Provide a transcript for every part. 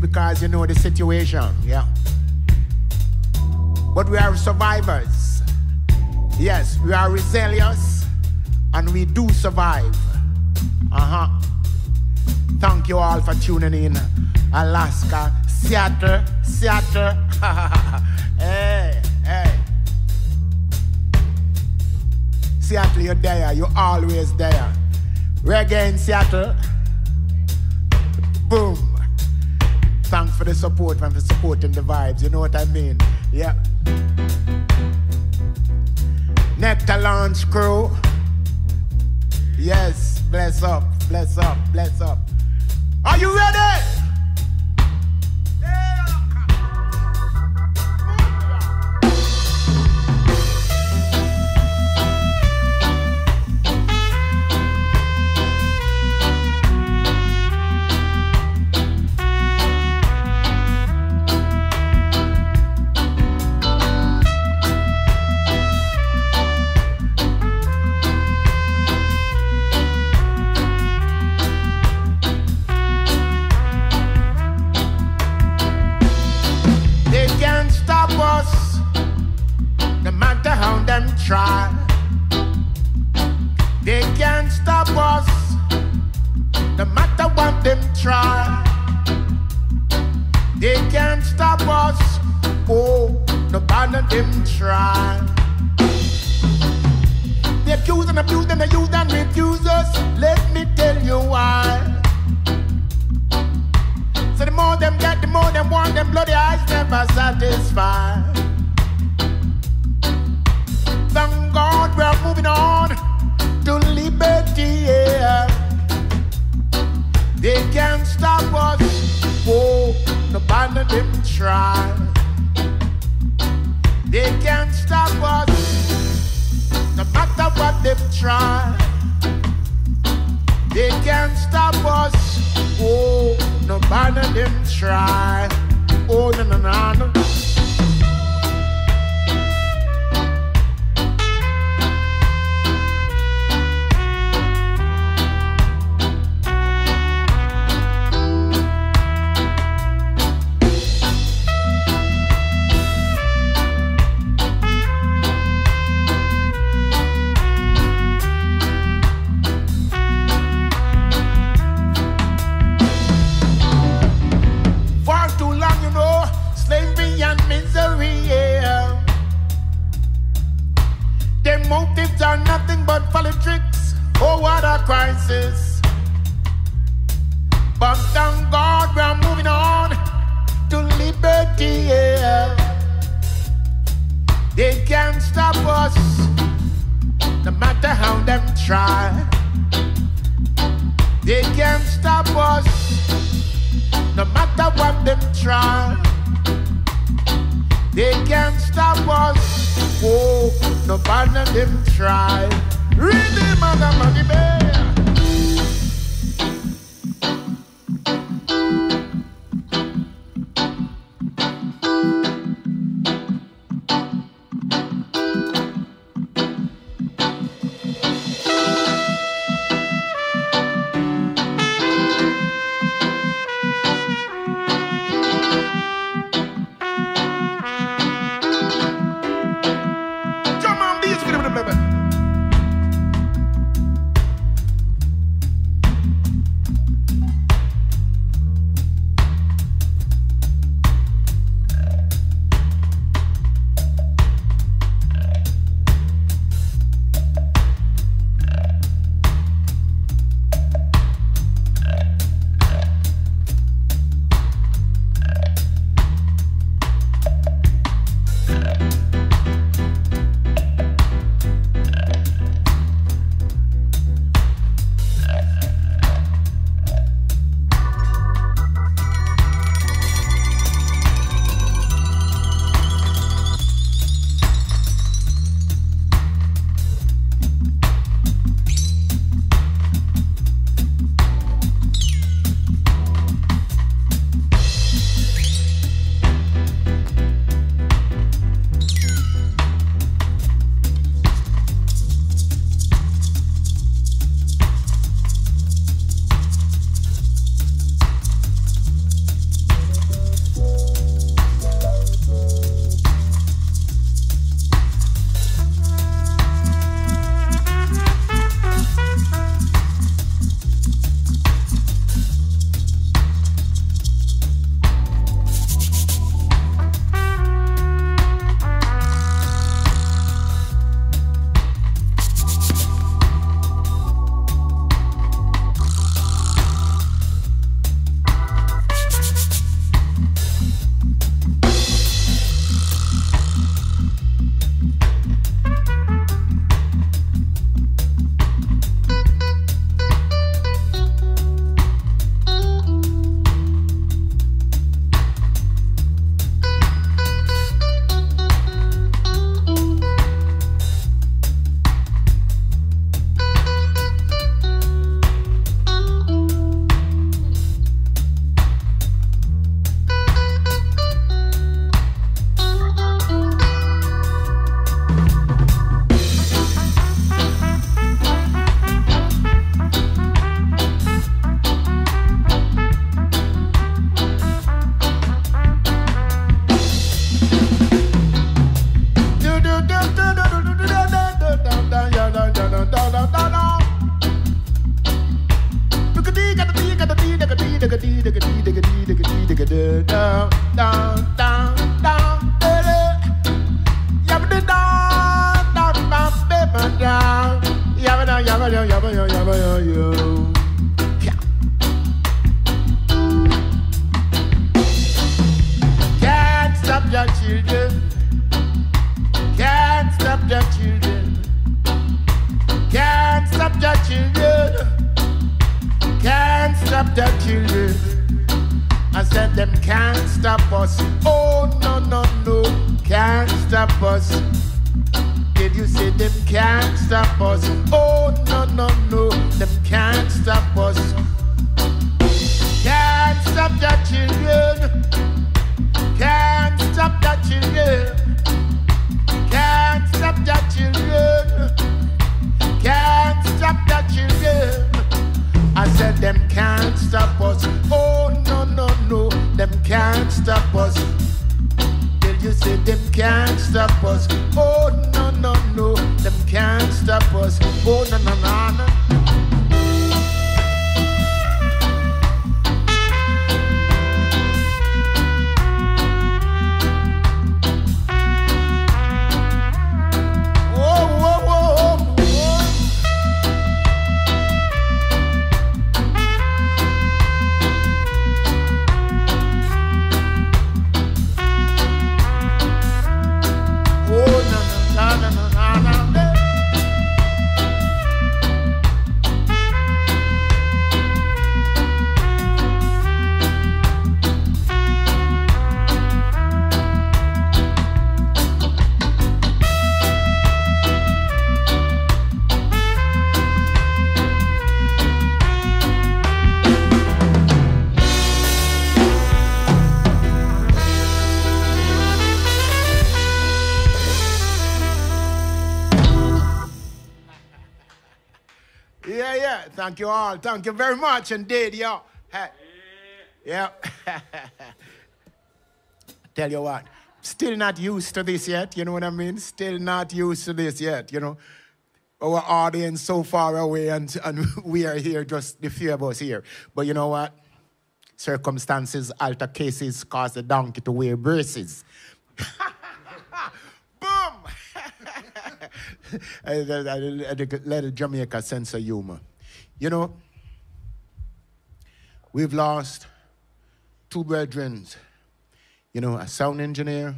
because you know the situation, yeah. But we are survivors. Yes, we are resilient and we do survive. Uh huh. Thank you all for tuning in. Alaska, Seattle, Seattle. hey, hey. Seattle, you're there. You're always there. Reggae in Seattle. Support and for supporting the vibes. You know what I mean? Yeah. Nectar Lounge crew. Yes, bless up, bless up, bless up. Are you ready? Thank you all. Thank you very much indeed, yo. Hey. Yeah. Tell you what, still not used to this yet, you know what I mean? Still not used to this yet, you know. Our audience so far away and, and we are here, just the few of us here. But you know what? Circumstances, alter cases cause the donkey to wear braces. Boom! I, let Jamaica sense of humor. You know, we've lost two brethren, you know, a sound engineer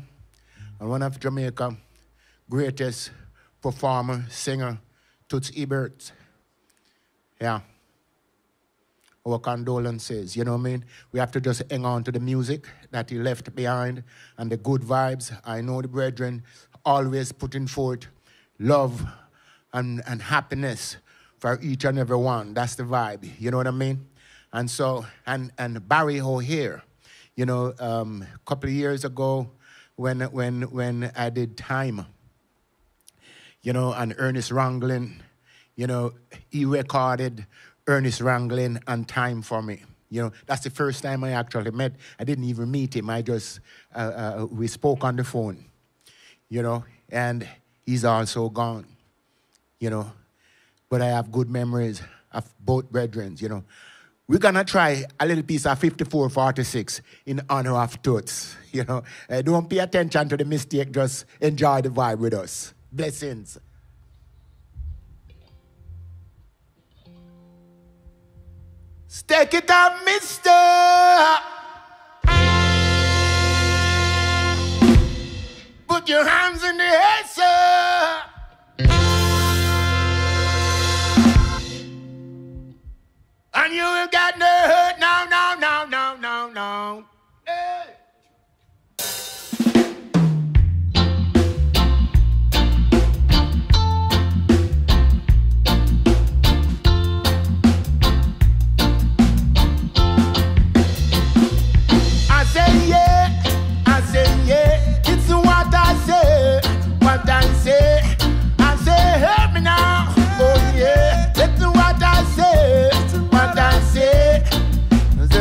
and one of Jamaica's greatest performer, singer, Toots Hibbert. Yeah. Our condolences, you know what I mean? We have to just hang on to the music that he left behind and the good vibes. I know the brethren always putting forth love and, and happiness for each and every one. That's the vibe. You know what I mean? And so, and and Barry O'Hare, you know, um, a couple of years ago, when when when I did time, you know, and Ernest Ranglin, you know, he recorded Ernest Ranglin and time for me. You know, that's the first time I actually met. I didn't even meet him. I just uh, uh, we spoke on the phone. You know, and he's also gone. You know, but I have good memories of both brethren, you know. We're gonna try a little piece of 5446 in honor of Toots, you know. Uh, don't pay attention to the mistake, just enjoy the vibe with us. Blessings. Stick it up, mister. Put your hands in the air, sir.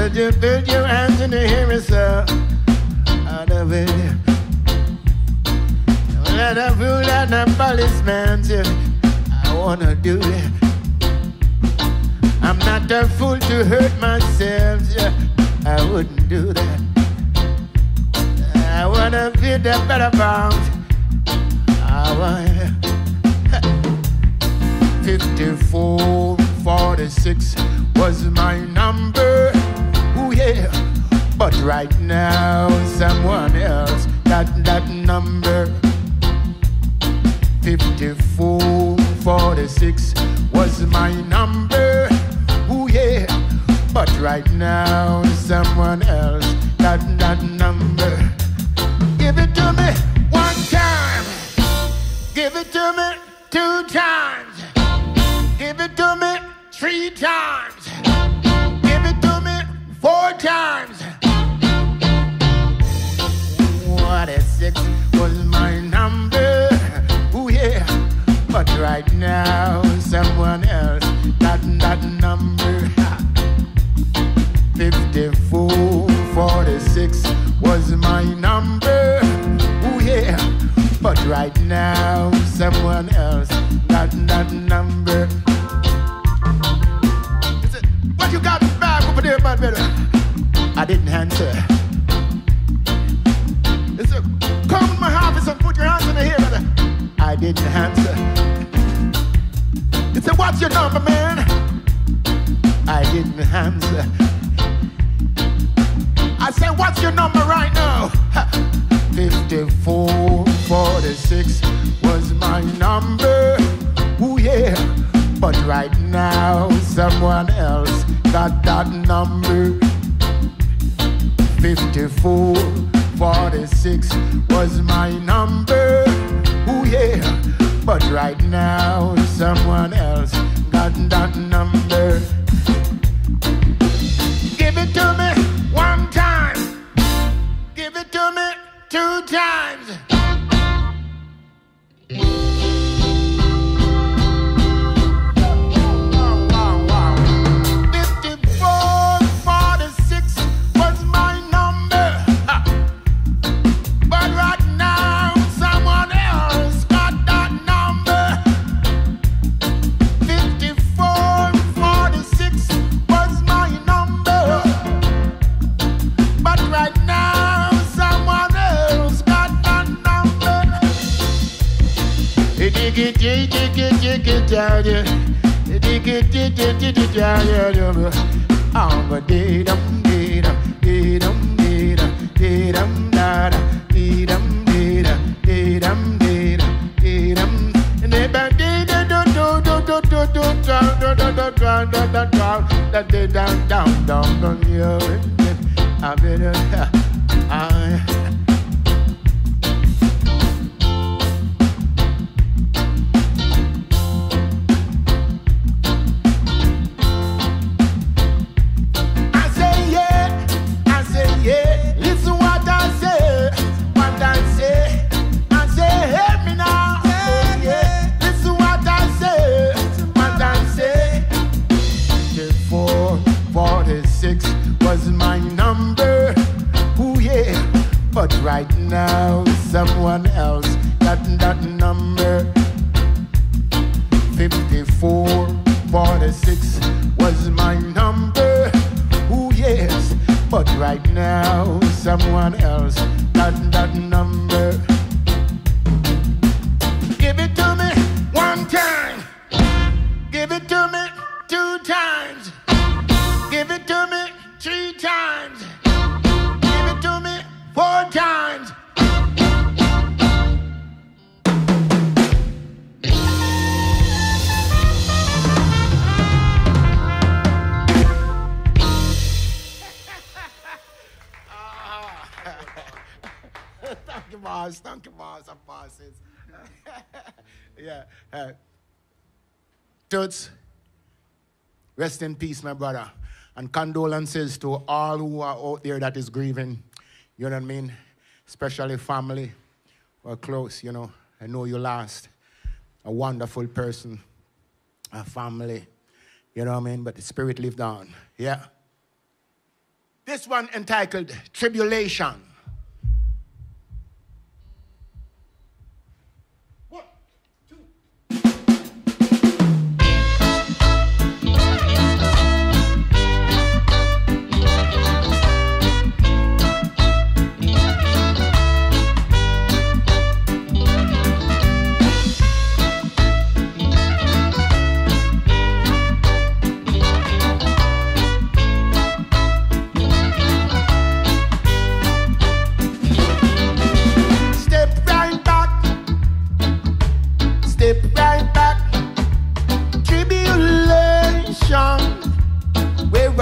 Said you put your hands in the air, sir. Out of it. Let a fool and a policeman I wanna do it. I'm not a fool to hurt myself. Yeah, I wouldn't do that. I wanna be the better bound. I want 54 46 was my number. Right now, someone else got that number. 54, 46 was my number. Oh yeah. But right now, someone else got that number. Give it to me one time. Give it to me two times. Give it to me three times. Give it to me four times. What a six was my number. Oh yeah. But right now, someone else got that number. 54, 46 was my number. Oh yeah. But right now, someone else got that number. What you got back over there, man, brother? I didn't answer. Put your hands in the. I didn't answer. He said, what's your number, man? I didn't answer. I said, what's your number right now? 54, 46 was my number. Ooh, yeah. But right now, someone else got that number. 54, 46 was my number. Ooh, yeah. But right now, someone else got that number. Give it to me one time. Give it to me two times. It, dig it, dig it, down, yeah. Dig it, dig it, dig it, down, yeah, yeah. I'm a dee-dum, dee-dum, dee-dum, dee-dum, dee-dum, da-da, dee-dum, dee-dum, dee-dum, dee-dum, dee-dum. And they bang dee-dum-dum-dum-dum-dum-dum, dum-dum-dum-dum-dum-dum, da dee down, down, down, down, yeah. I better, I. But right now someone else got that number. 54, 46 was my number. Ooh, yes. But right now, someone else got that number. Boss. Thank you, boss. And bosses. yeah. Uh, Toots, rest in peace, my brother. And condolences to all who are out there that is grieving. You know what I mean? Especially family or close, you know. I know you lost a wonderful person, a family. You know what I mean? But the spirit lived on. Yeah. This one entitled Tribulation.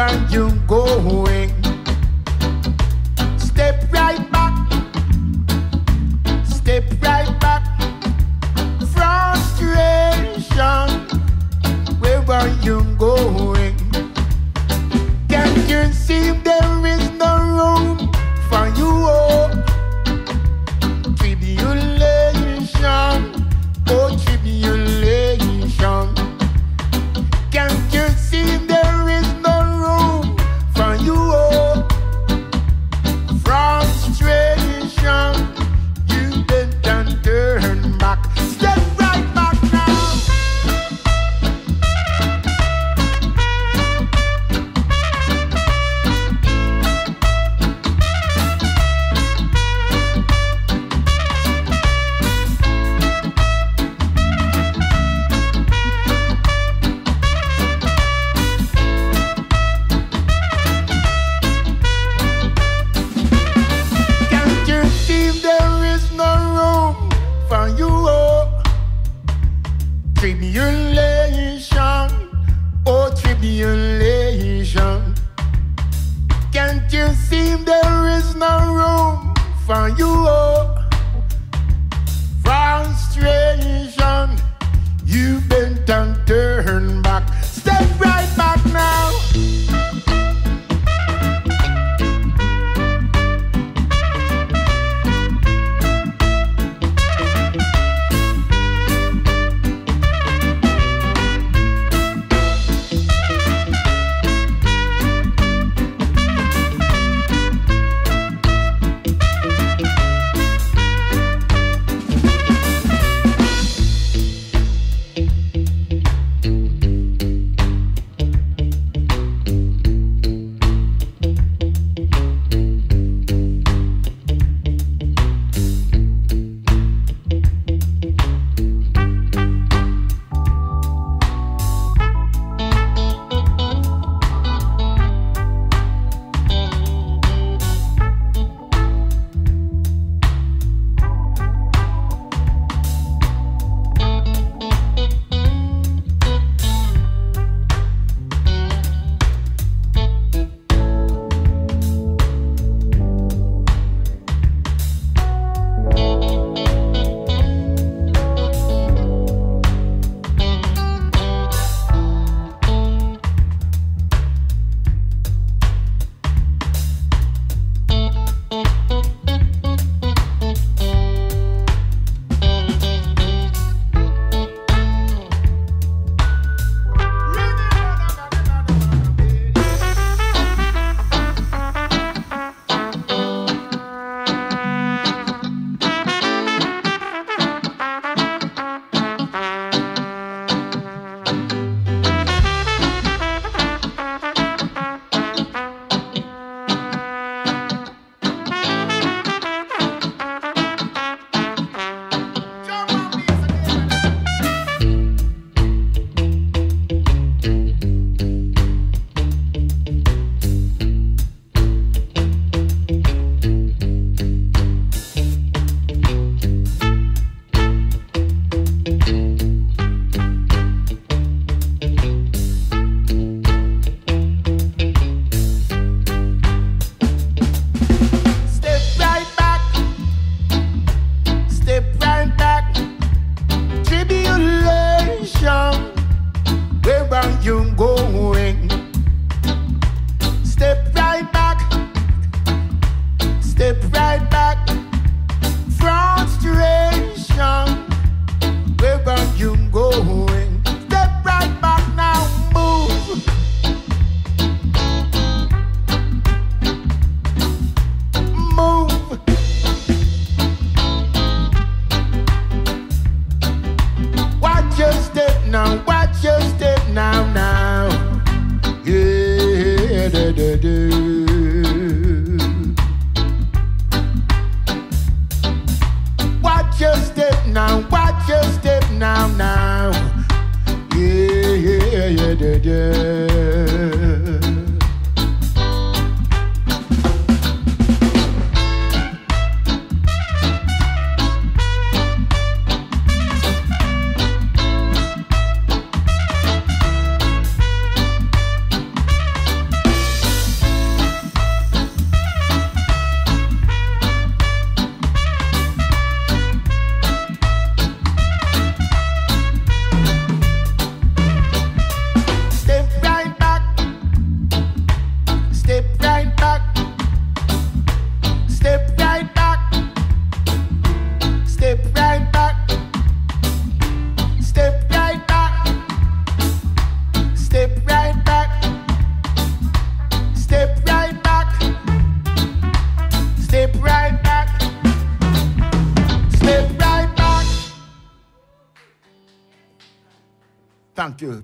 are you going? Step right back, step right back. Frustration, where are you going? Can you see them?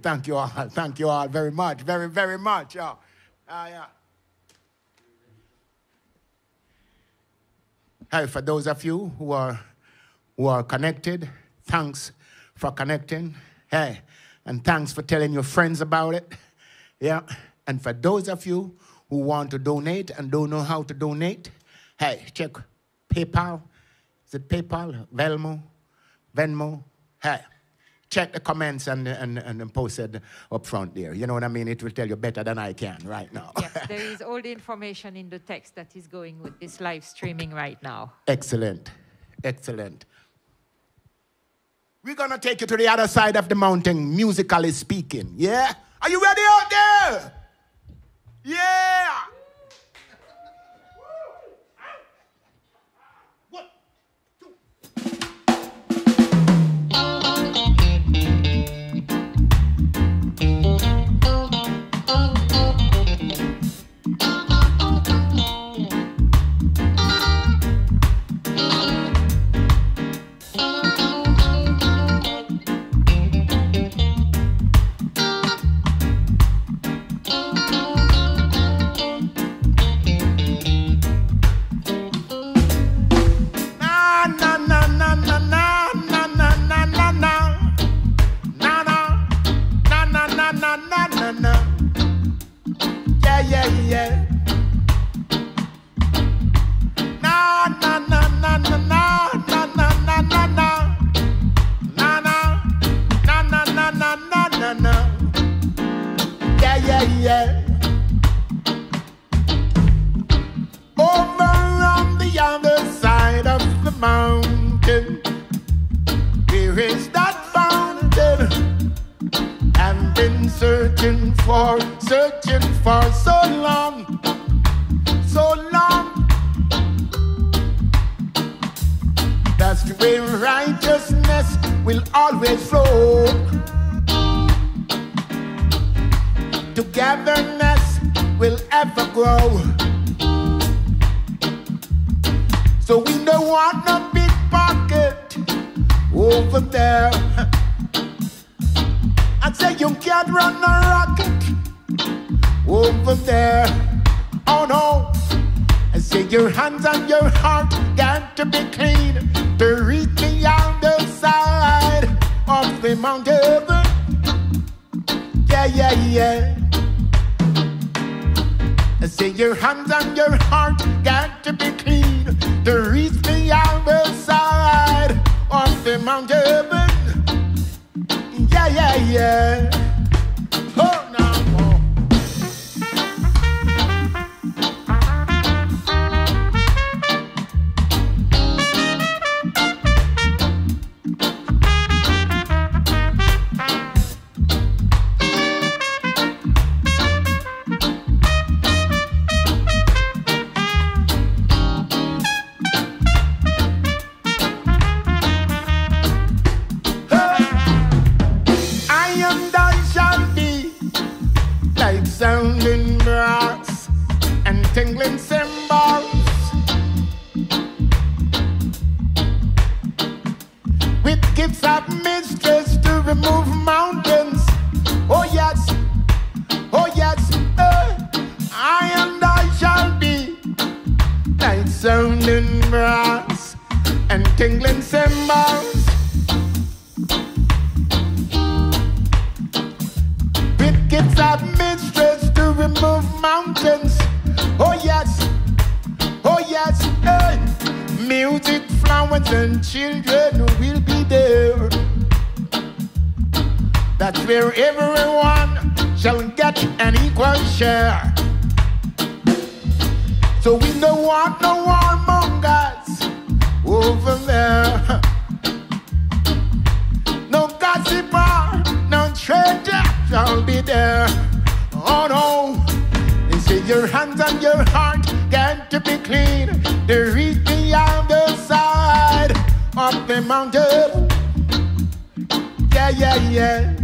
Thank you all. Thank you all very much. Very, very much. Yeah. Uh, yeah. Hey, for those of you who are who are connected, thanks for connecting. Hey, and thanks for telling your friends about it. Yeah. And for those of you who want to donate and don't know how to donate, hey, check PayPal. Is it PayPal? Venmo? Venmo? Hey, check the comments and, and, and posted up front there. You know what I mean? It will tell you better than I can right now. yes, there is all the information in the text that is going with this live streaming right now. Excellent. Excellent. We're going to take you to the other side of the mountain, musically speaking. Yeah? Are you ready out there? Yeah! na na na na na na na na na na na na na na na na na na yeah yeah yeah. Over on the other side of the mountain, where is that fountain? I've been searching for, searching for. always flow. Togetherness will ever grow. So we don't want no big pocket over there. I say you can't run a rocket over there. Oh no. I say your hands and your heart got to be clean. To Mount Heaven. Yeah, yeah, yeah. I say your hands and your heart got to be clean to reach the other side of the Mount Heaven. Yeah, yeah, yeah. cameras and tingling cymbals. Pickets up mistress to remove mountains. Oh yes, oh yes, hey. Music, flowers, and children will be there. That's where everyone shall get an equal share. So we don't want no warmonger over there. No gossip, no traitor shall be there. Oh no, they say your hands and your heart got to be clean. There is the the side of the mountain. Yeah, yeah, yeah.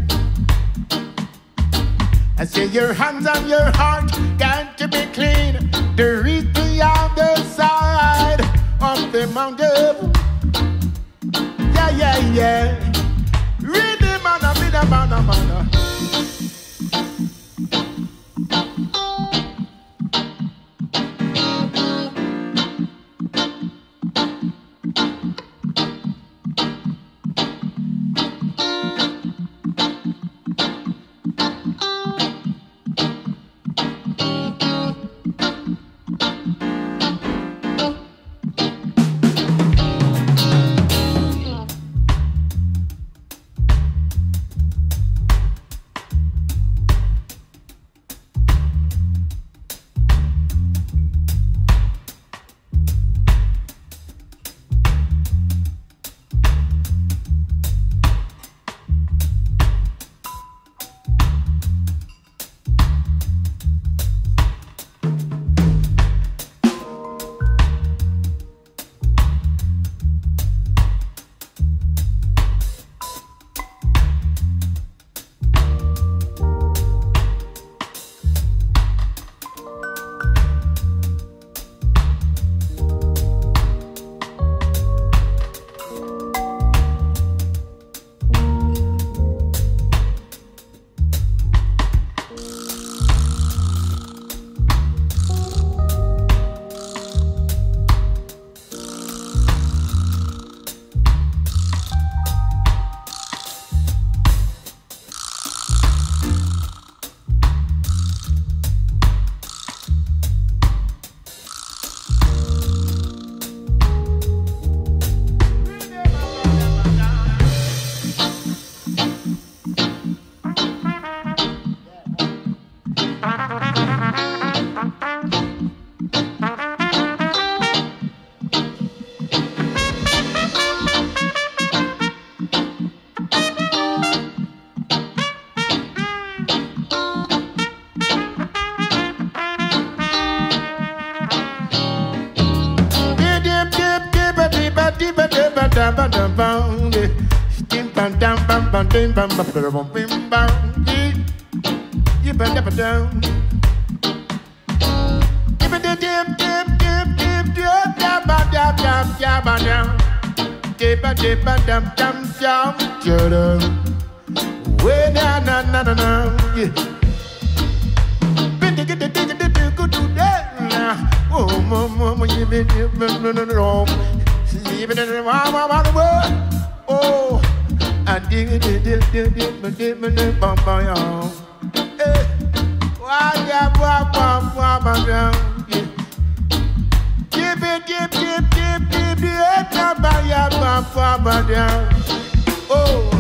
I say your hands and your heart can't be clean. There is the the side. Of the mountain. Yeah, yeah, yeah. Bam bam bam bam bim bam You ba da ba down Dip dip dip dip dip dip dip da ba da da da ba down Dip ba dip ba dam dam dam dam Way na na na na na yeah Oh, mama, when you been wrong, sleeping in the mama, mama, oh, I dig it, dig it, dig it, dig it, dig it, bum, bum, yo. Eh, why, yeah, bum, bum, bum, bum, yo. Dip it, dip, dip, dip, dip, dip, bum, bum, yeah, bum, bum, bum, yo. Oh.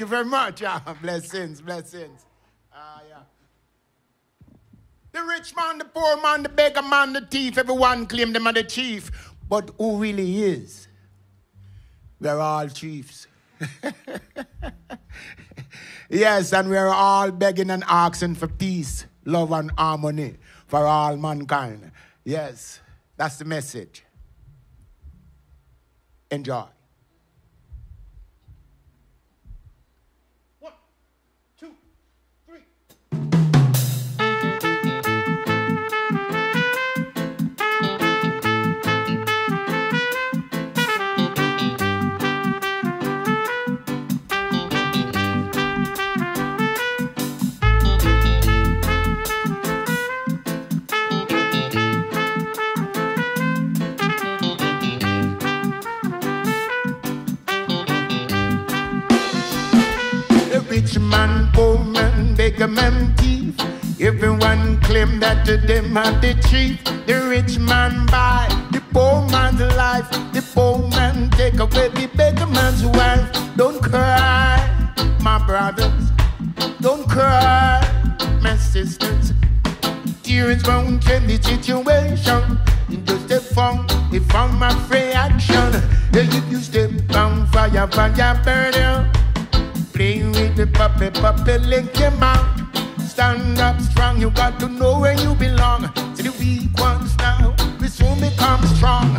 Thank you very much. Yeah, blessings, blessings. Uh, yeah. The rich man, the poor man, the beggar man, the thief, everyone claim them are the chief. But who really is? We're all chiefs. yes, and we're all begging and asking for peace, love, and harmony for all mankind. Yes, that's the message. Enjoy. Rich to them are the chief. The rich man buy the poor man's life. The poor man take away the beggar man's wife. Don't cry, my brothers. Don't cry, my sisters. Tears won't change the situation. Just a fun, a fun my reaction. If you step on fire, fire burn you. Playing with the puppy, puppy lick him out. Stand up strong, you got to know where you belong. To the weak ones now, we soon become strong.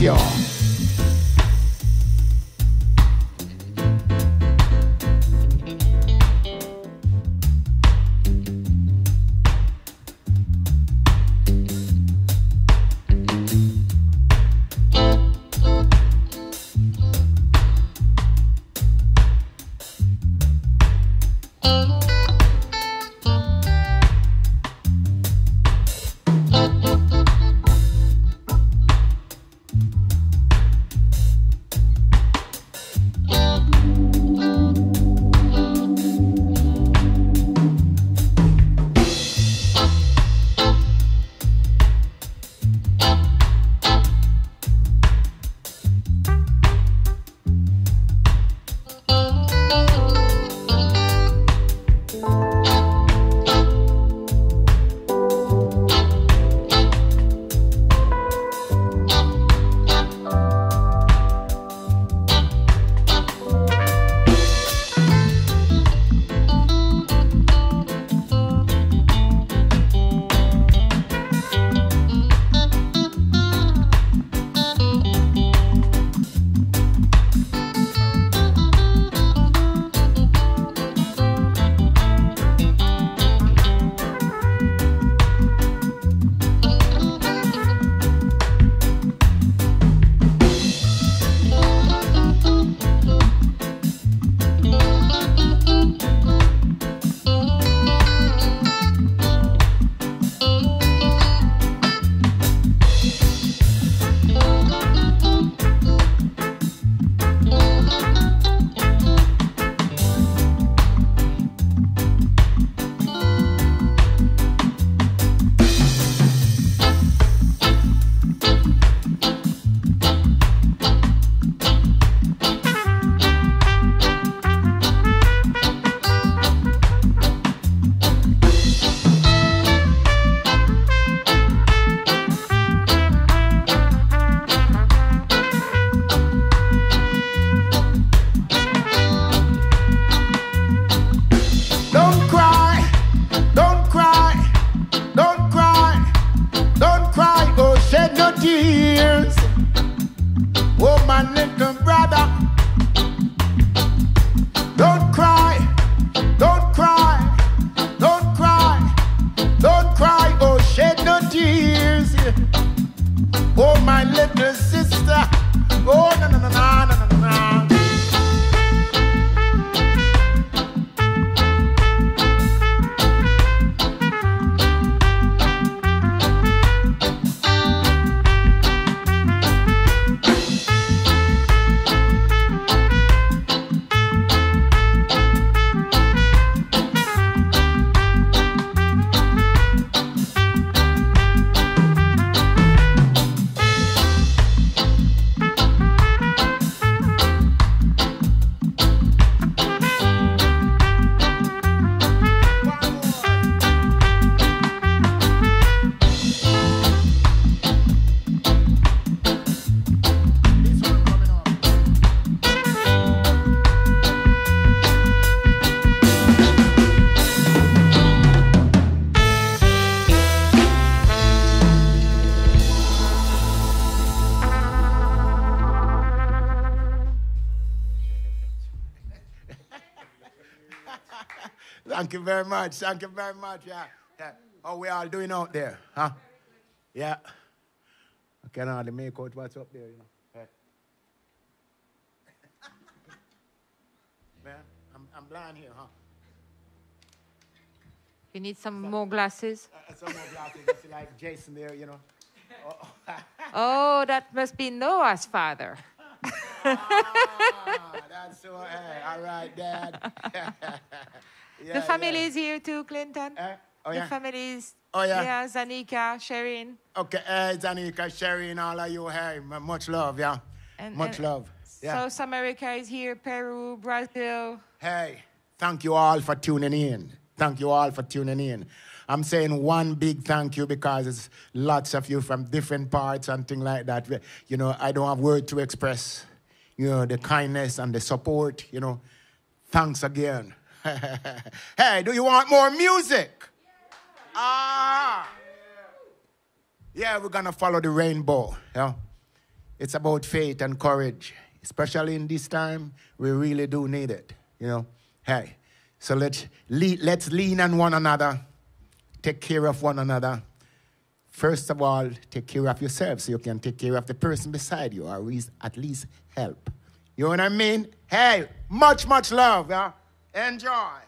Yeah. Very much. Thank you very much. Yeah. yeah. How we all doing out there? Huh? Yeah. I can hardly make out what's up there, you know. Hey. Man, I'm, I'm blind here, huh? You need some more glasses? Uh, some more glasses. Like Jason there, you know. oh, that must be Noah's father. ah, that's so, hey, all right, Dad. yeah, the family is here too, Clinton. Uh, oh, the family is. Oh, yeah. Yeah, Zanika, Sherin. Okay, uh, Zanika, Sherin, all of you, hey, much love, yeah. And, much and love. Yeah. South America is here, Peru, Brazil. Hey, thank you all for tuning in. Thank you all for tuning in. I'm saying one big thank you because it's lots of you from different parts and things like that. You know, I don't have word to express, you know, the kindness and the support, you know. Thanks again. hey, do you want more music? Ah. Yeah, we're going to follow the rainbow. Yeah. It's about faith and courage. Especially in this time, we really do need it, you know. Hey, so let's, let's lean on one another, take care of one another. First of all, take care of yourself so you can take care of the person beside you, or at least help. You know what I mean? Hey, much, much love. Yeah? and joy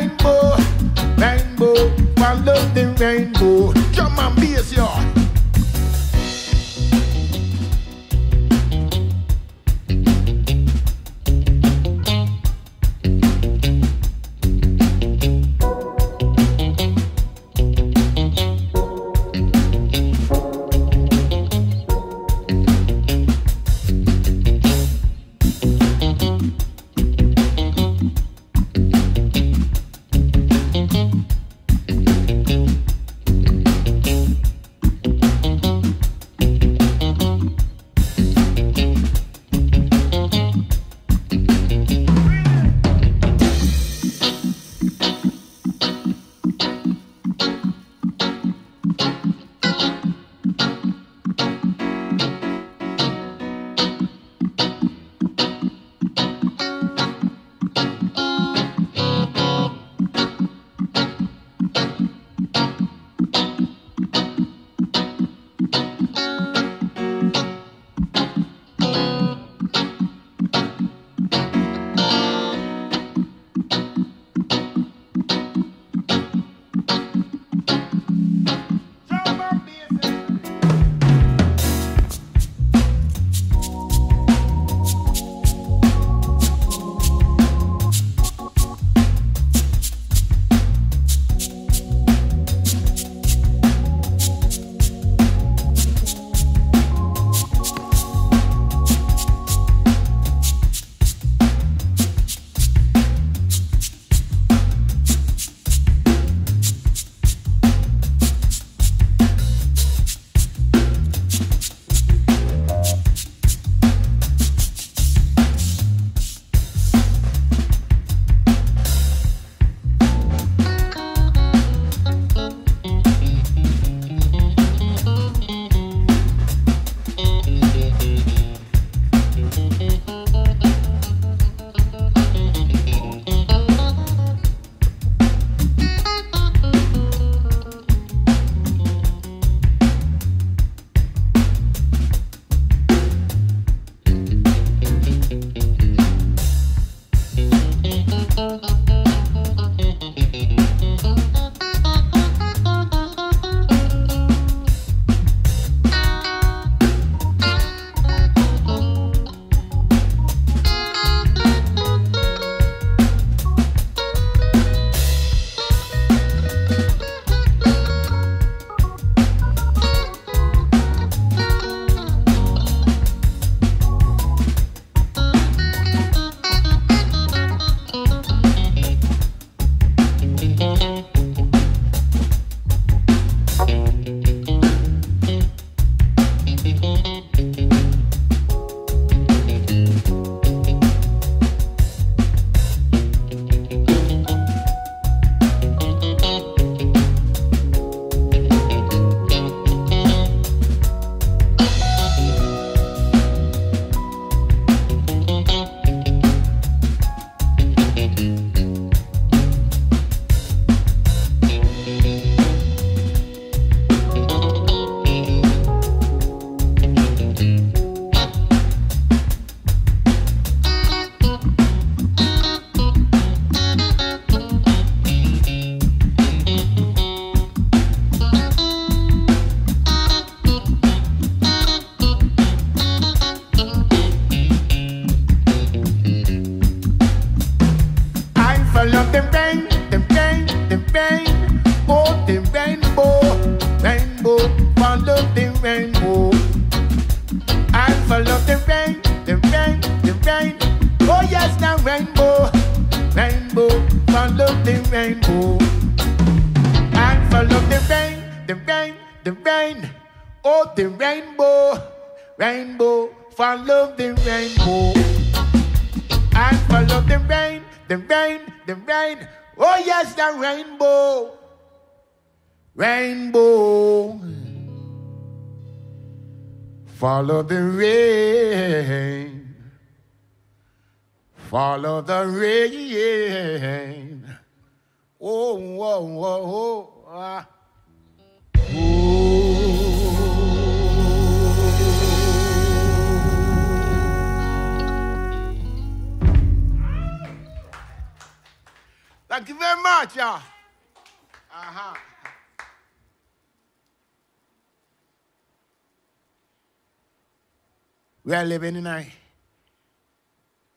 rainbow Follow the rain. Follow the rain. Oh, oh, oh, oh. Ah. Thank you very much, y'all. Uh-huh. We are living in a,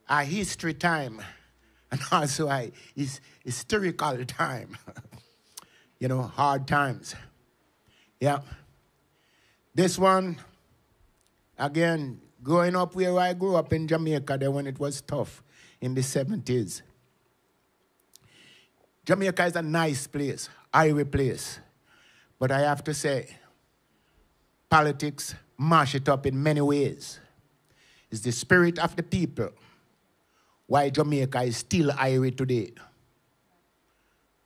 a history time and also a his, historical time. you know, hard times. Yeah. This one, again, growing up where I grew up in Jamaica, there when it was tough in the 70s. Jamaica is a nice place, irie place. But I have to say, politics mash it up in many ways. It's the spirit of the people why Jamaica is still irie today.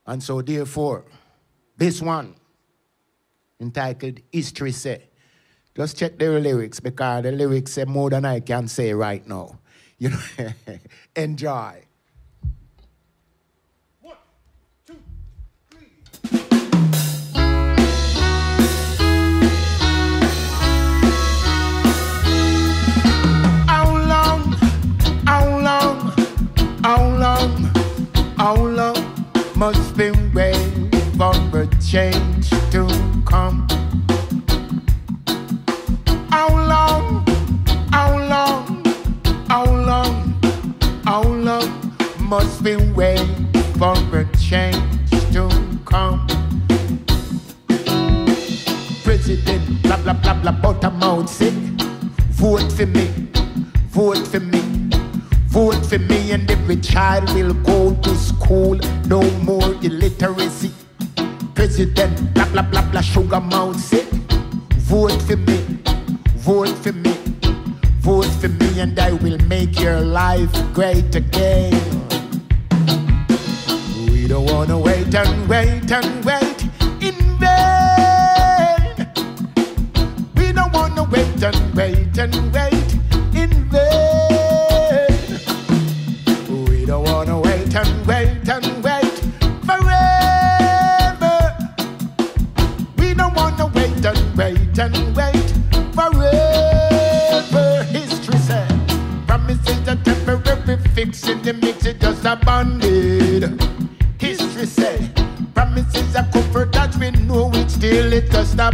And so, therefore, this one, entitled History Say, just check the lyrics because the lyrics say more than I can say right now. You know, enjoy. How long must be waiting for a change to come? How long, how long, how long, how long must be waiting for a change to come? President, blah blah blah blah, but I'm out sick. Vote for me, vote for me. Vote for me and every child will go to school. No more illiteracy. President, blah, blah, blah, blah, sugar say, vote for me, vote for me, vote for me and I will make your life great again. We don't wanna wait and wait and wait in vain. We don't wanna wait and wait and wait and wait and wait forever. History said, promises are temporary, fixing just. History said, promises are comfort that we know it still it just a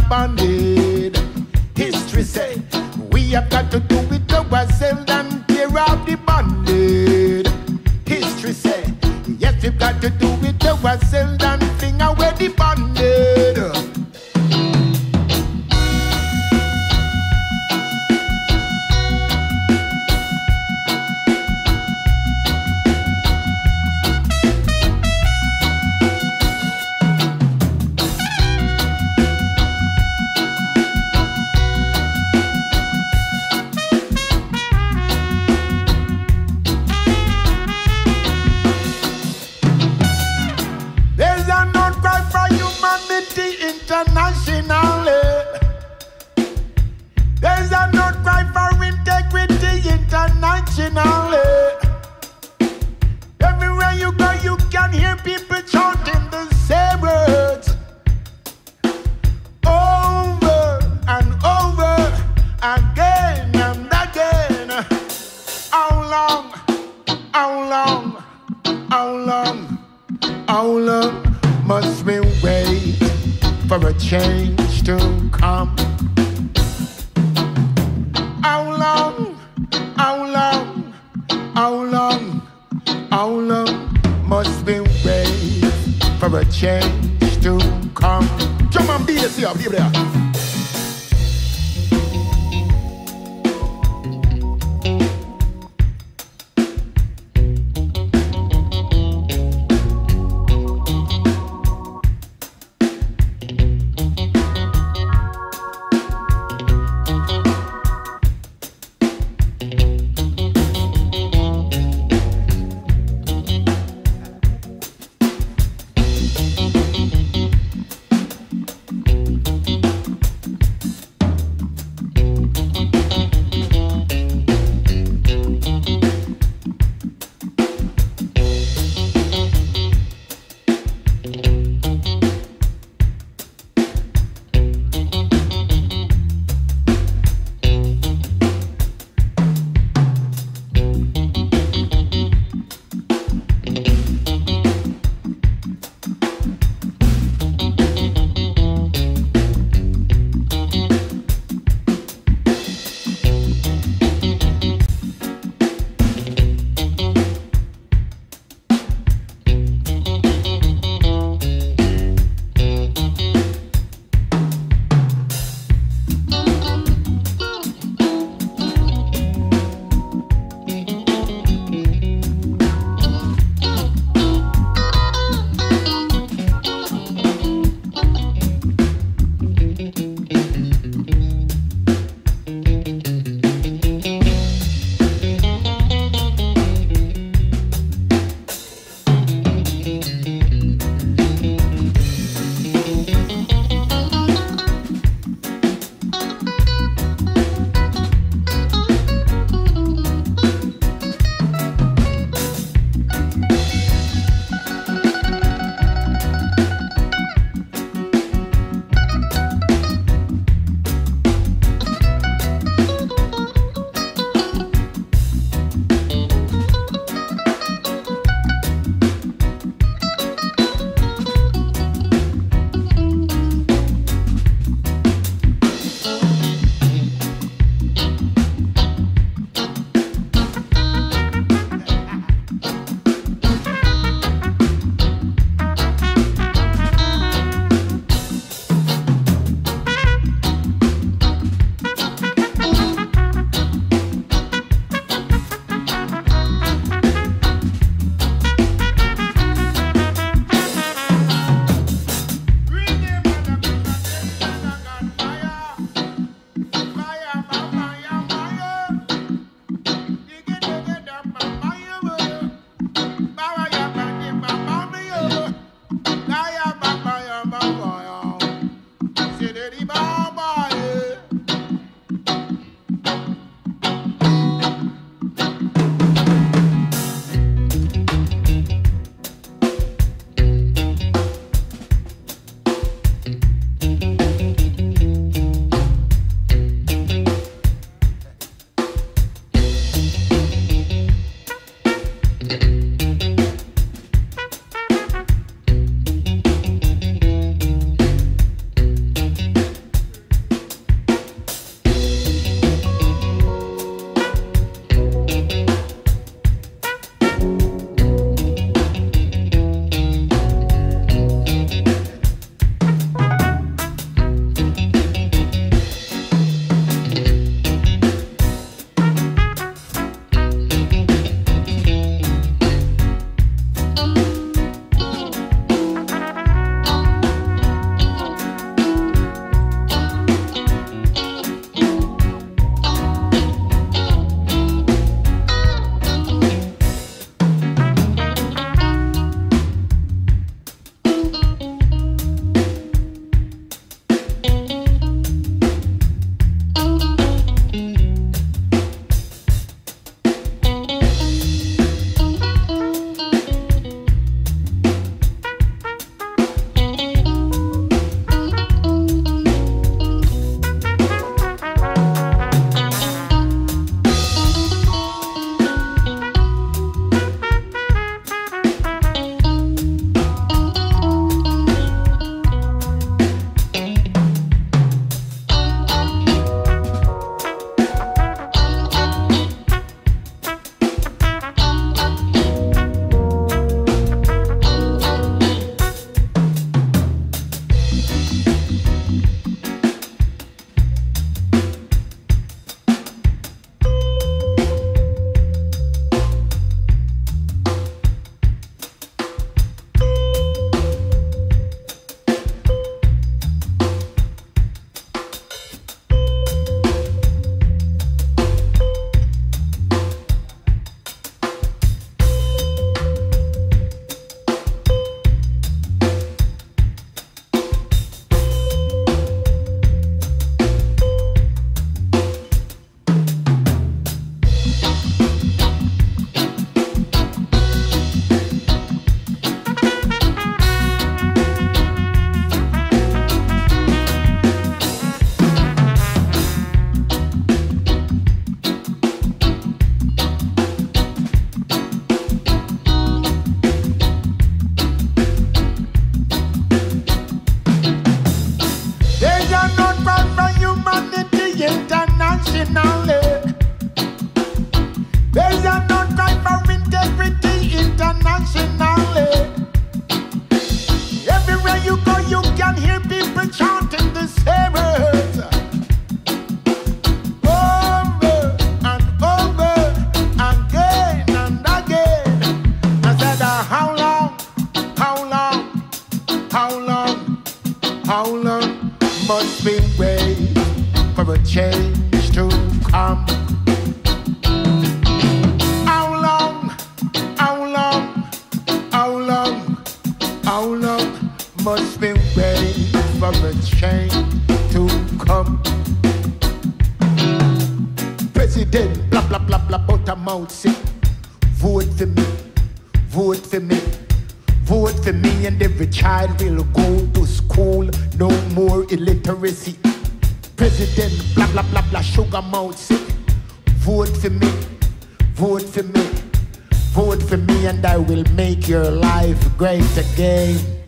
great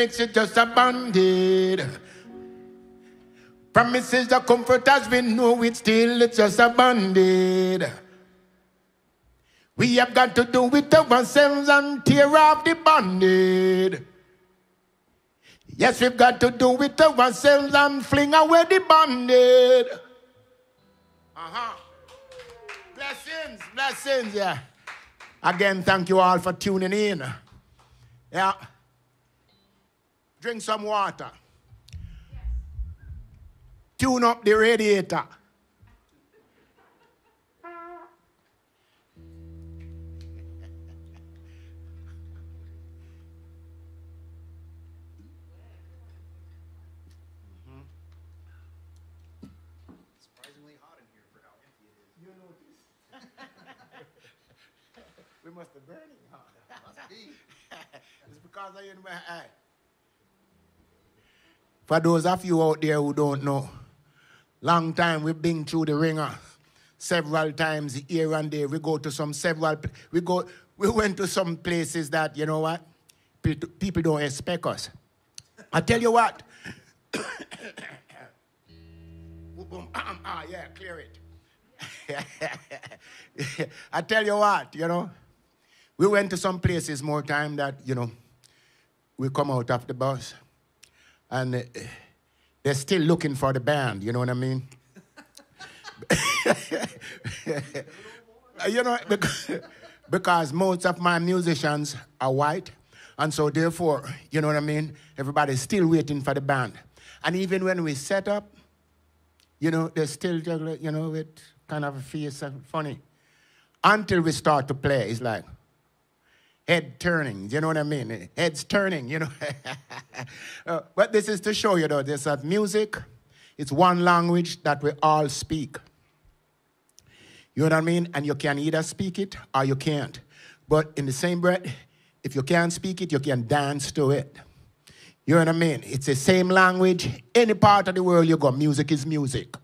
the mix is just abandoned. Promises are comfort as we know it, still it's just abandoned. We have got to do it ourselves and tear off the bondage. Yes, we've got to do it ourselves and fling away the bondage. Uh-huh. Blessings, blessings, yeah. Again, thank you all for tuning in. Yeah. Drink some water. Tune up the radiator. Surprisingly hot in here for how empty it is. You notice? we must be burning hot. Must be. it's because I in my eye. For those of you out there who don't know, long time we've been through the ringer. Several times here and there. We go to some several we go we went to some places that, you know what? People don't expect us. I tell you what. Boom, ah, ah, yeah, clear it. I tell you what, you know, we went to some places more time that, you know, we come out of the bus and uh, they're still looking for the band, you know what I mean? you know, because, most of my musicians are white, and so therefore, you know what I mean? Everybody's still waiting for the band. And even when we set up, you know, they're still, just, you know, with kind of a face funny. Until we start to play, it's like head turning, you know what I mean? Heads turning, you know. Uh, but this is to show you, though, this that music, it's one language that we all speak. You know what I mean? And you can either speak it or you can't. But in the same breath, if you can't speak it, you can dance to it. You know what I mean? It's the same language. Any part of the world you go, music is music.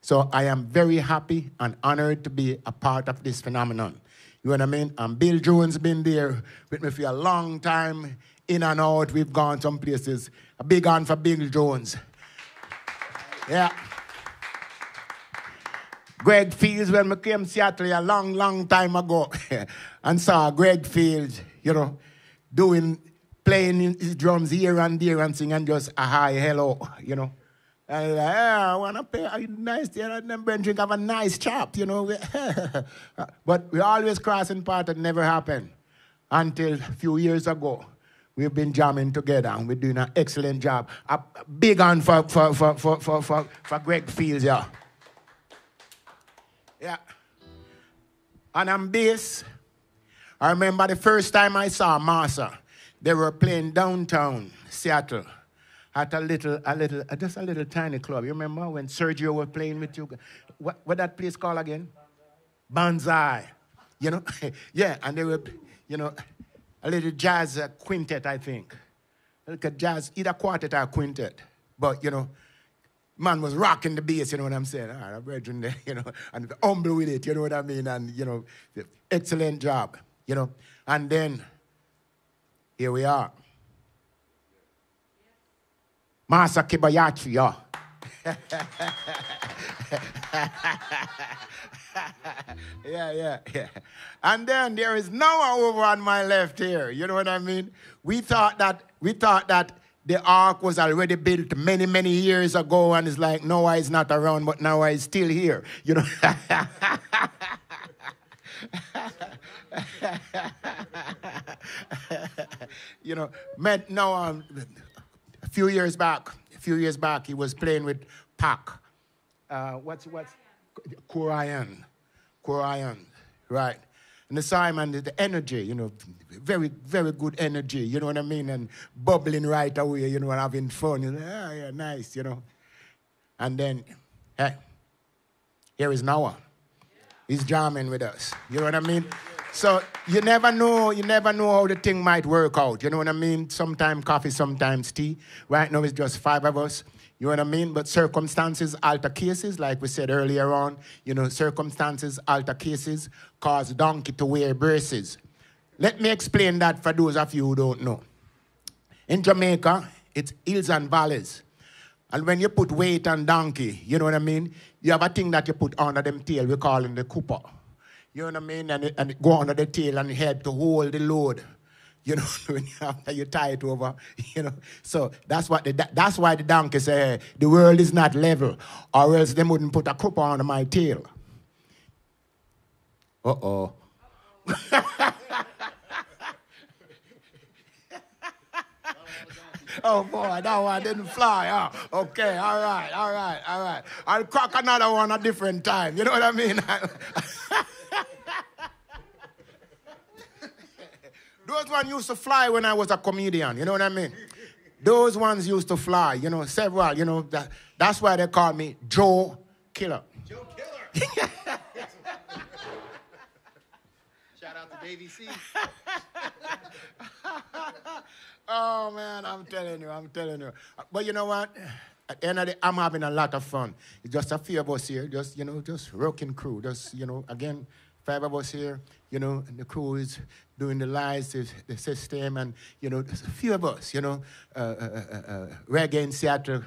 So I am very happy and honored to be a part of this phenomenon. You know what I mean? And Bill Jones been there with me for a long time, in and out. We've gone some places. A big hand for Bill Jones. Yeah. Greg Fields, when we came to Seattle a long, long time ago, and saw Greg Fields, you know, doing, playing his drums here and there and singing just a hi, hello, you know. And like, yeah, I want to pay a nice day and then drink have a nice chop, you know. but we always crossing path that never happened until a few years ago. We've been jamming together and we're doing an excellent job. A big hand for, for, for, for, for, for, for Greg Fields, yeah. Yeah. And on bass, I remember the first time I saw Masa, they were playing downtown Seattle at a little, a little, uh, just a little tiny club. You remember when Sergio was playing with you? What, what that place called again? Banzai. You know? yeah, and they were, you know, a little jazz uh, quintet, I think. Like a jazz, either quartet or quintet. But, you know, man was rocking the bass, you know what I'm saying? All right, brethren you know, and humble with it, you know what I mean? And, you know, excellent job, you know. And then, here we are. Masa Kobayashi, yeah. yeah, yeah, yeah. And then there is Noah over on my left here. You know what I mean? We thought that we thought that the ark was already built many, many years ago, and it's like Noah is not around, but Noah is still here. You know. you know, met Noah um, a few years back. A few years back, he was playing with Pac. Uh, what's what's Korean, Korean, right? And the Simon, the energy, you know, very, very good energy, you know what I mean? And bubbling right away, you know, and having fun. You know, ah, yeah, nice, you know. And then, hey, here is Noah. He's jamming with us. You know what I mean? So you never know, you never know how the thing might work out. You know what I mean? Sometimes coffee, sometimes tea. Right now it's just five of us. You know what I mean? But circumstances alter cases, like we said earlier on. You know, circumstances alter cases cause donkey to wear braces. Let me explain that for those of you who don't know. In Jamaica, it's hills and valleys. And when you put weight on donkey, you know what I mean? You have a thing that you put under them tail, we call it the cooper. You know what I mean? And and go under the tail and head to hold the load. You know, when you, after you tie it over, you know. So that's what the, that's why the donkey say the world is not level, or else they wouldn't put a cup on my tail. Uh oh. oh boy, that one didn't fly. Oh, okay, all right, all right, all right. I'll crack another one a different time. You know what I mean? Those ones used to fly when I was a comedian, you know what I mean? Those ones used to fly, you know, several, you know, that, that's why they call me Joe Killer. Joe Killer. Shout out to Davey C. oh man, I'm telling you, I'm telling you. But you know what? At the end of the day, I'm having a lot of fun. It's just a few of us here, just you know, just rocking crew. Just you know, again, five of us here, you know, and the crew is doing the lights, the, the system, and, you know, there's a few of us, you know, uh, uh, uh, uh, reggae in Seattle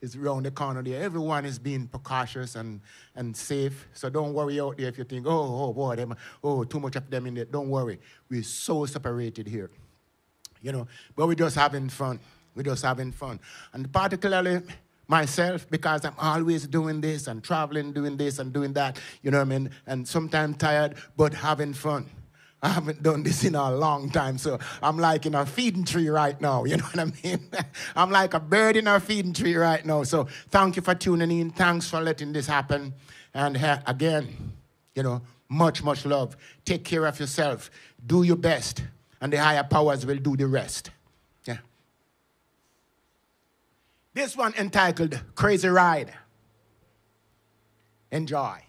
is around the corner there. Everyone is being precautious and, and safe. So don't worry out there if you think, oh, oh, boy, them, oh, too much of them in there. Don't worry. We're so separated here, you know, but we're just having fun. We're just having fun. And particularly, myself because I'm always doing this and traveling, doing this and doing that, you know what I mean? And sometimes tired, but having fun. I haven't done this in a long time, so I'm like in a feeding tree right now, you know what I mean? I'm like a bird in a feeding tree right now. So thank you for tuning in. Thanks for letting this happen. And uh, again, you know, much, much love. Take care of yourself. Do your best, and the higher powers will do the rest. Yeah. This one entitled Crazy Ride. Enjoy.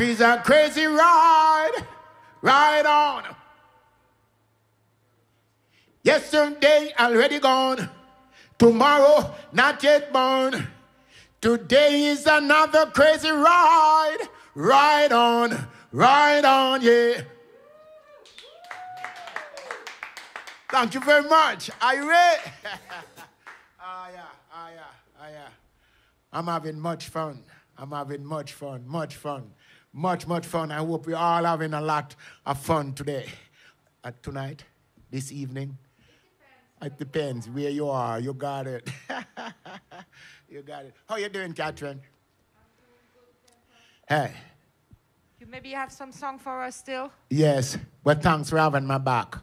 Is a crazy ride, ride on. Yesterday already gone, tomorrow not yet born. Today is another crazy ride, ride on, ride on, yeah. Thank you very much. Are you ready? ah, yeah, ah, yeah, ah, yeah. I'm having much fun. I'm having much fun, much fun, much, much fun. I hope we're all having a lot of fun today, uh, tonight, this evening. It depends where you are. You got it. you got it. How you doing, Catherine? Hey, You maybe have some song for us still? yes. Well, thanks for having my back.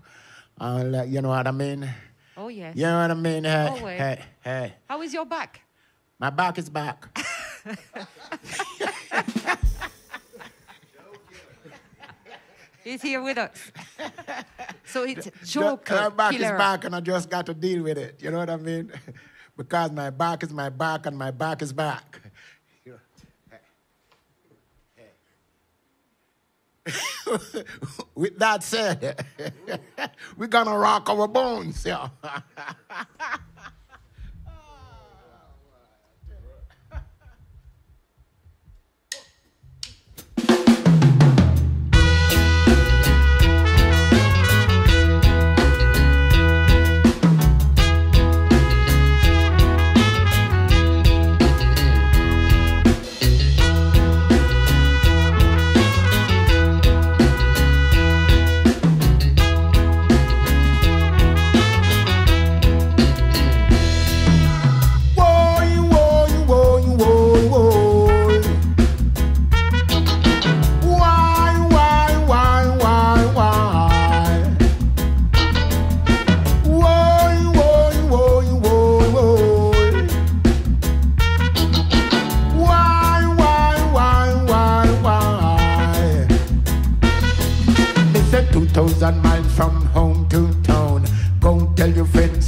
Uh, you know what I mean? Oh, yes. You know what I mean? Hey, Always. hey, hey. How is your back? My back is back. He's here with us. So it's Joker my back is back, and I just got to deal with it. You know what I mean? because my back is my back, and my back is back. with that said, we're gonna rock our bones, yeah.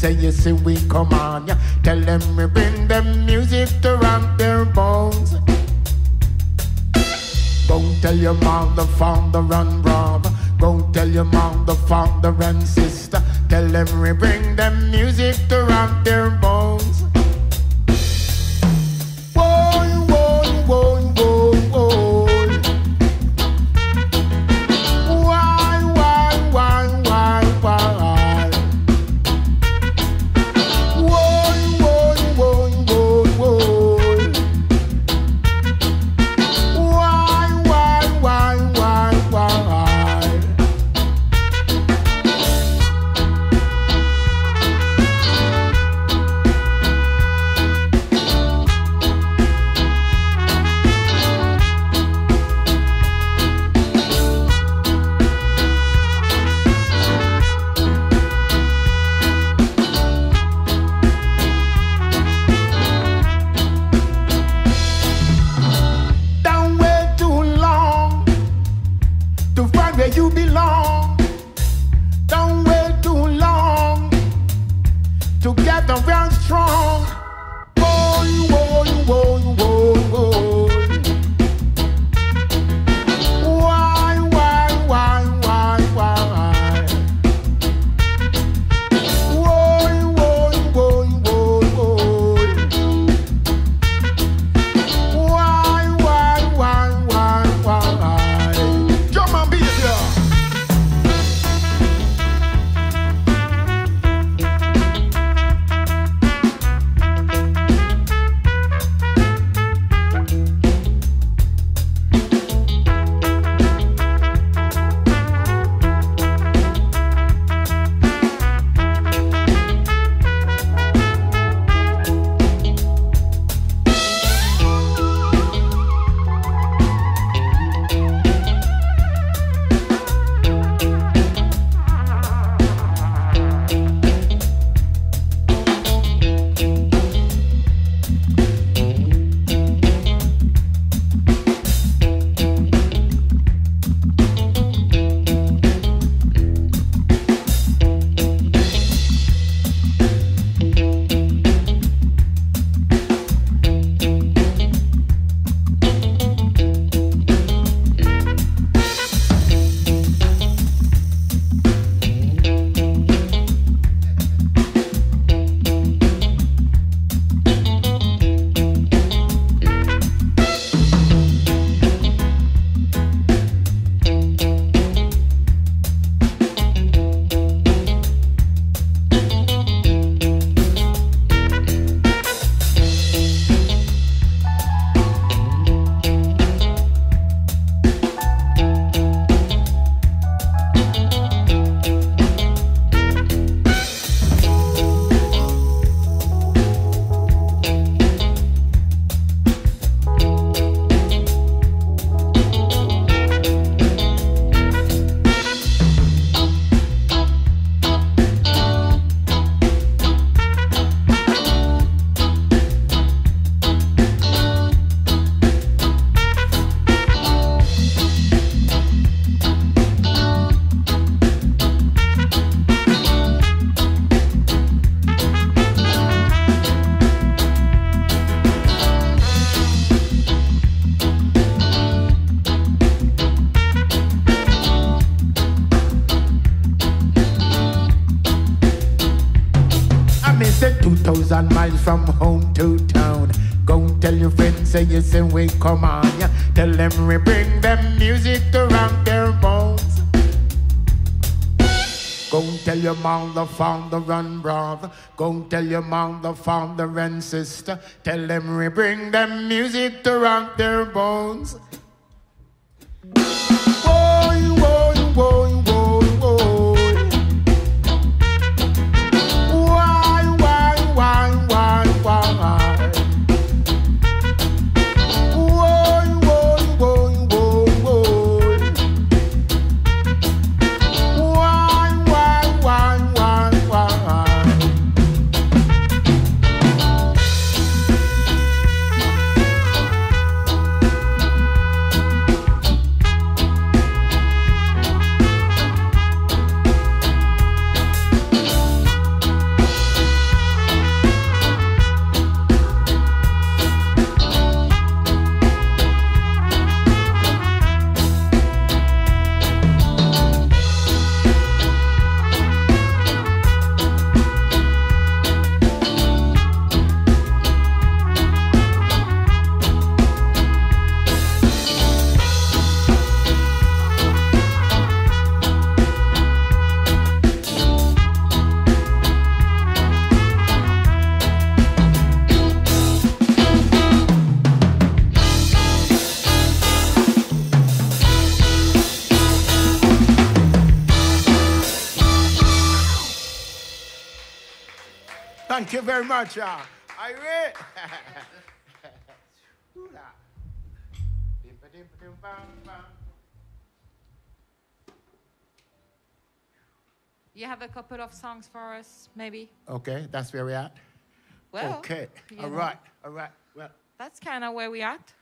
Say you see we come on. Yeah. Tell them we bring them music to rock their bones. Go tell your mother, father, and brother. Go tell your mother, father, and sister. Tell them we bring them music to rock their bones. Father, and brother. Go tell your mother, father, and sister. Tell them we bring them music to rock their bones. You very much. Irene. You have a couple of songs for us, maybe? Okay, that's where we're at. Well, okay, all know, right, all right. Well, That's kind of where we at.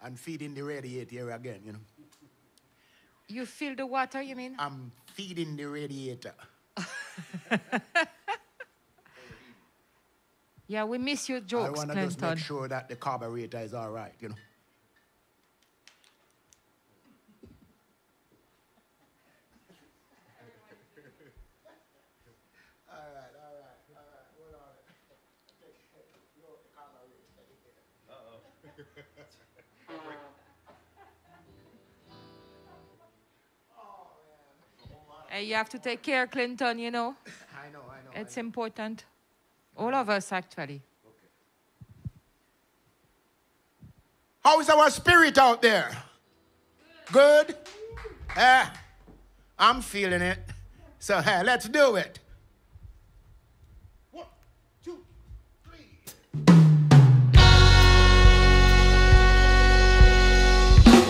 I'm feeding the radiator again, you know. You feel the water, you mean? I'm feeding the radiator. Yeah, we miss your jokes, I want to just make sure that the carburetor is all right, you know. All right, all right, all right. Hold on. Lower the carburetor. Hey, you have to take care, Clinton, you know. I know, I know. I It's know. important. All of us, actually. How is our spirit out there? Good? Eh, I'm feeling it. So eh, let's do it. One, two, three.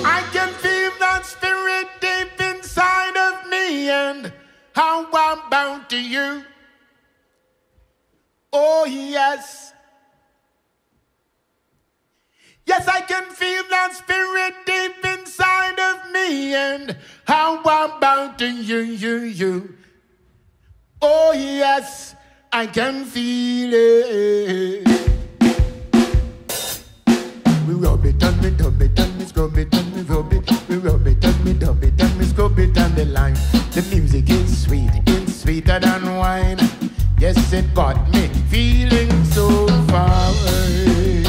I can feel that spirit deep inside of me and how I'm bound to you. Oh, yes. Yes, I can feel that spirit deep inside of me and how to you, you, you. Oh, yes, I can feel it. We rub it and we dub it and we scrub it and we rub it. We rub it and we dub it and we scrub it on the line. The music is sweet, it's sweeter than wine. Yes, it got me feeling so far away.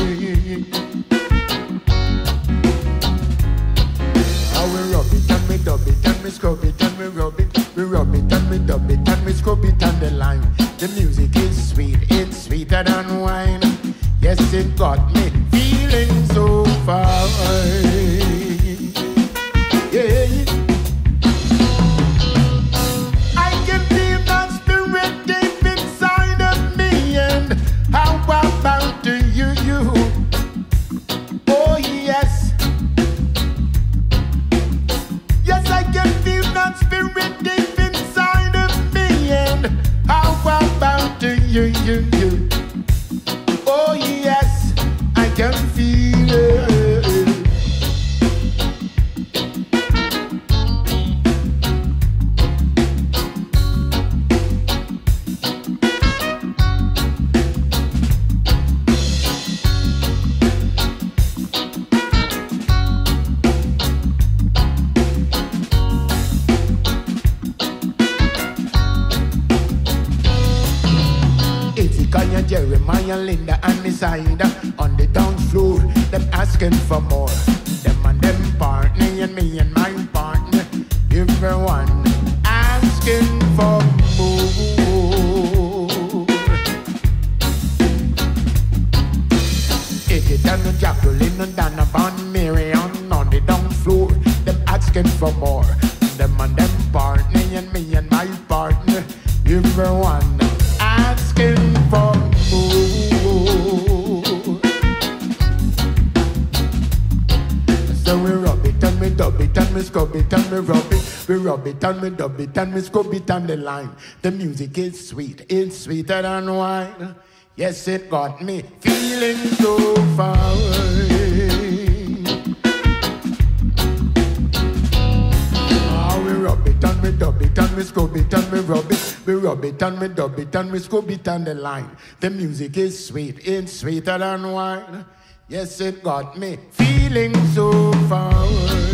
How we rub it and we dub it and we scrub it and we rub it. We rub it and we dub it and we scrub it on the line. The music is sweet, it's sweeter than wine. Yes, it got me feeling so far away. On the line. The music is sweet, it's sweeter than wine. Yes, it got me feeling so fine. Ah, we rub it and we dub it and we scrub it and we rub it. We rub it and we dub it and we scrub it on the line. The music is sweet, it's sweeter than wine. Yes, it got me feeling so fine.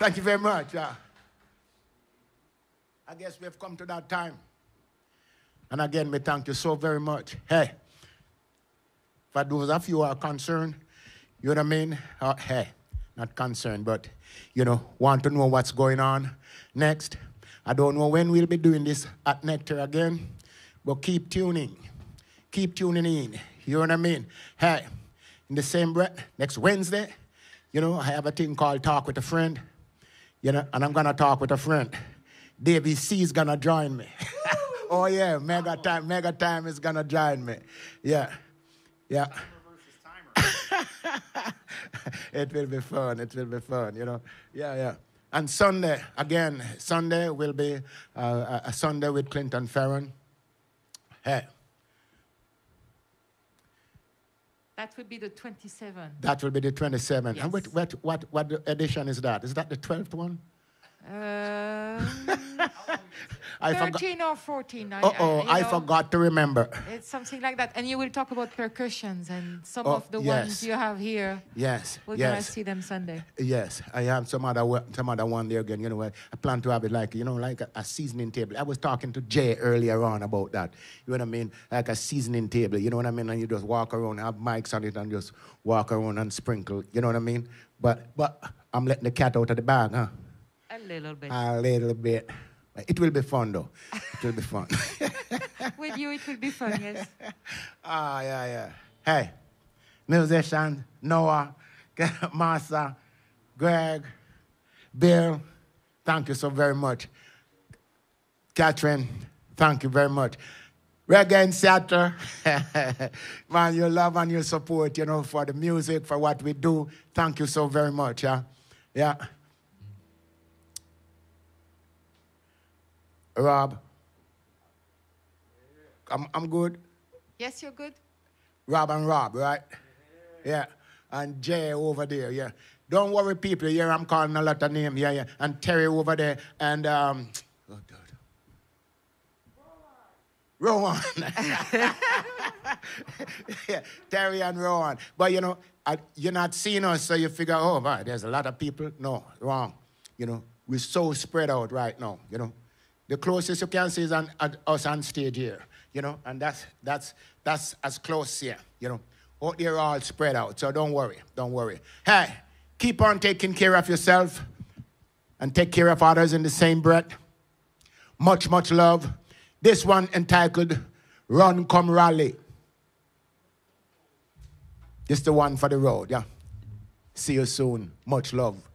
Thank you very much. Uh, I guess we have come to that time. And again, we thank you so very much. Hey, for those of you who are concerned, you know what I mean? Uh, hey, not concerned, but you know, want to know what's going on next. I don't know when we'll be doing this at Nectar again, but keep tuning. Keep tuning in. You know what I mean? Hey, in the same breath, next Wednesday, you know, I have a thing called Talk with a Friend. You know, and I'm gonna talk with a friend. Davey C is gonna join me. oh yeah, Mega Time, Mega Time is gonna join me. Yeah, yeah. it will be fun. It will be fun. You know. Yeah, yeah. And Sunday again. Sunday will be uh, a- a Sunday with Clinton Fearon. Hey, That would be the 27. that will be the 27th. And what, what, what, what edition is that? Is that the 12th one? Um, I forgot. 13 or 14. I, Uh oh, you I know, forgot to remember. It's something like that. And you will talk about percussions and some Oh, of the yes. ones you have here. Yes, We're going to see them Sunday. yes. I have some other one- some other one there again. You know, I I plan to have it like you know, like a, a seasoning table. I was talking to Jay earlier on about that. You know what I mean? Like a seasoning table. You know what I mean? And you just walk around, have mics on it, and just walk around and sprinkle. You know what I mean? But but I'm letting the cat out of the bag, huh? A little bit. A little bit. It will be fun though. It will be fun. With you, it will be fun, yes. Ah, yeah, yeah. Hey, musician, Noah, Masa, Greg, Bill, thank you so very much. Catherine, thank you very much. Reggae in Seattle, man, your love and your support, you know, for the music, for what we do. Thank you so very much, yeah? Yeah. Rob, I'm, I'm good. Yes, you're good? Rob and Rob, right? Yeah. And Jay over there, yeah. Don't worry, people. Here I'm calling a lot of names, yeah, yeah. And Terry over there, and um, oh, God. Rowan. yeah, Terry and Rowan. But you know, I, you're not seeing us, so you figure, oh, man, there's a lot of people. No, wrong. You know, we're so spread out right now. You know, the closest you can see is on, at us on stage here. You know, and that's that's that's as close here. You know, out there all spread out. So don't worry, don't worry. Hey, keep on taking care of yourself, and take care of others in the same breath. Much, much love. This one entitled Run Come Rally. This the one for the road, yeah. See you soon. Much love.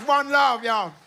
One love, y'all.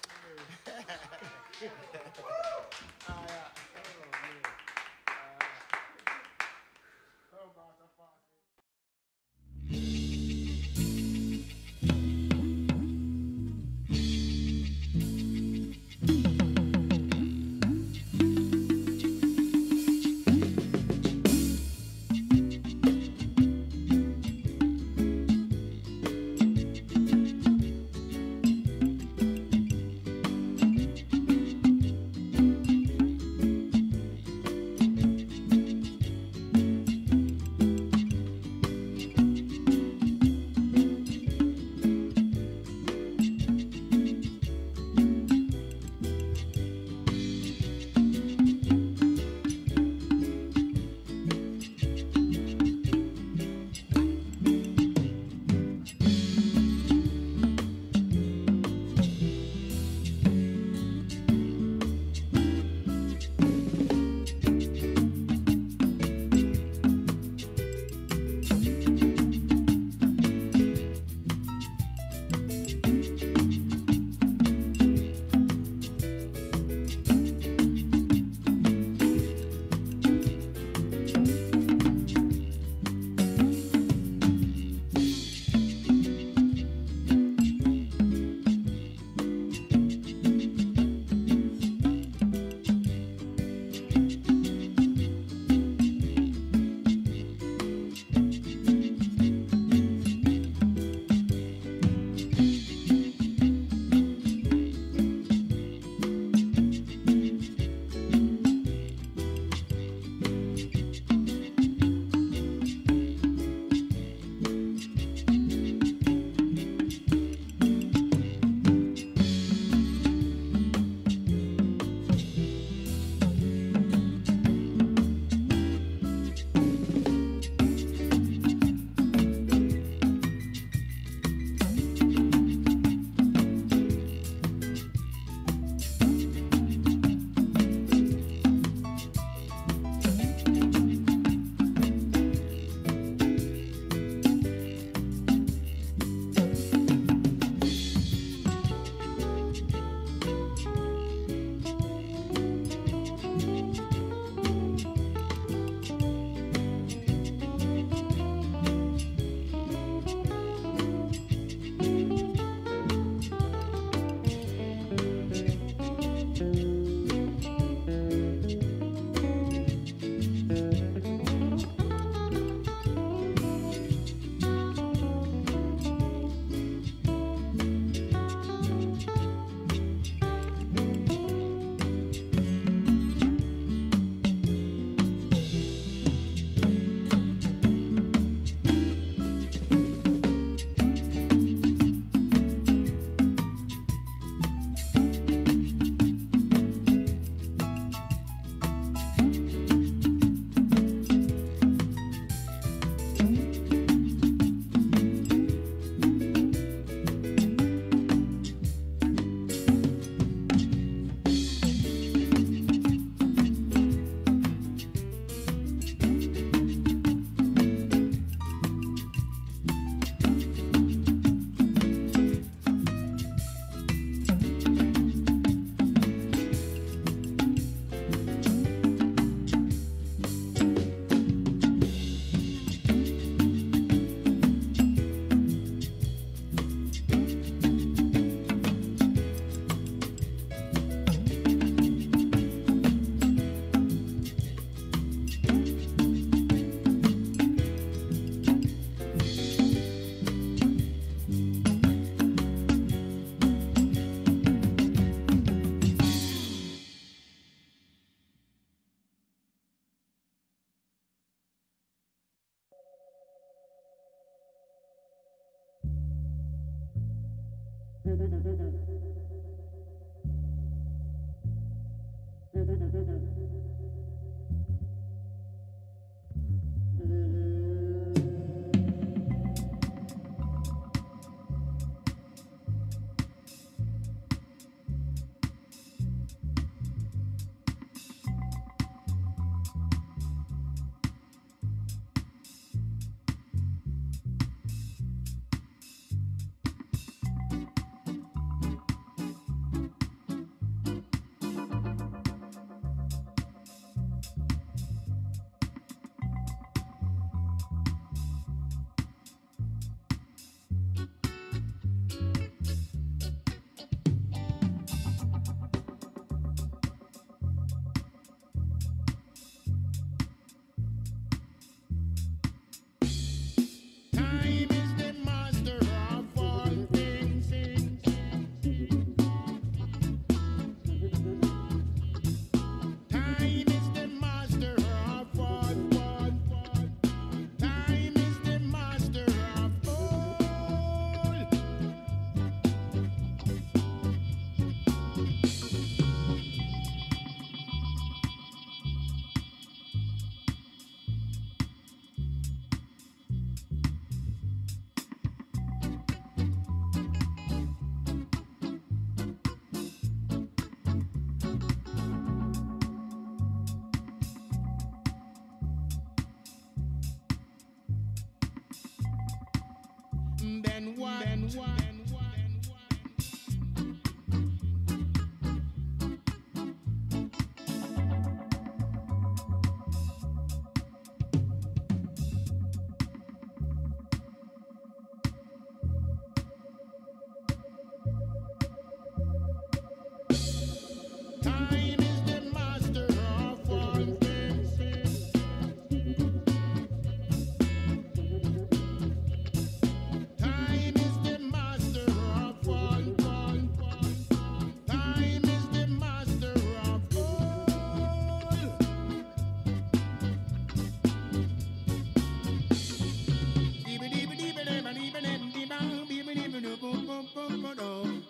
Time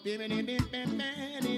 Bim, bim, bim, bim, bim.